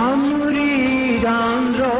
Ram Ram Ram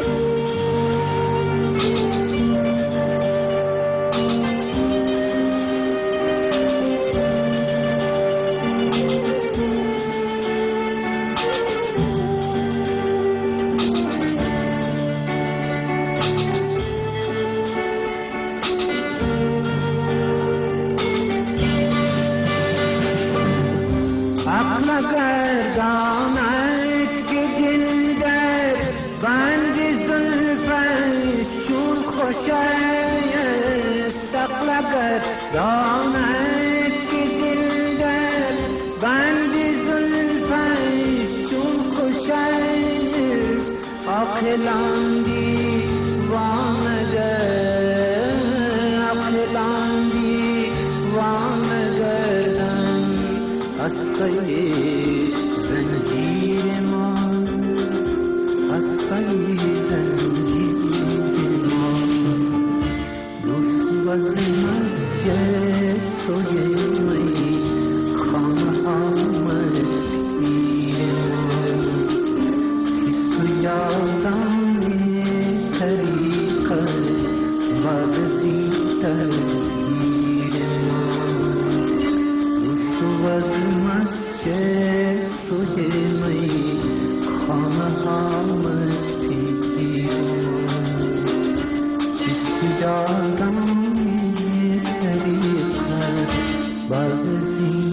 Akla gerdan et gedin der. Bend zülfes şun hoşe Akla gerdan et gedin der. Bend zülfes şun hoşe مست توی sing.